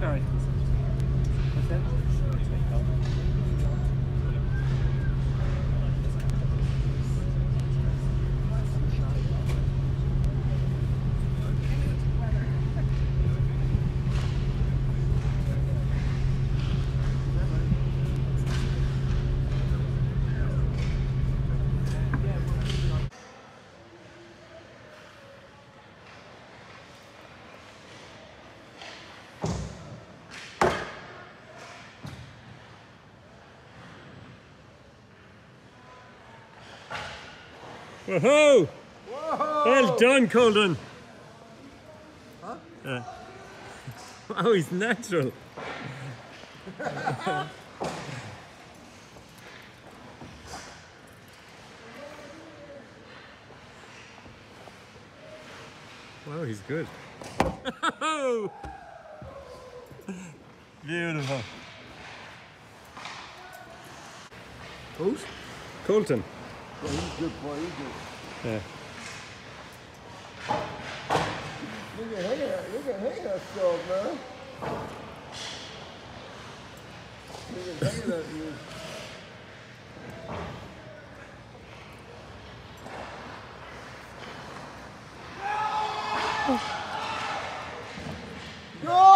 Sorry. Whoa! Well done, Colten. Huh? Uh, wow, he's natural. wow, he's good. Beautiful. Who's? Colten. Well, he's a good boy, isn't? Yeah. Look at hair, look at hair still, man. Look at hair up here. Go!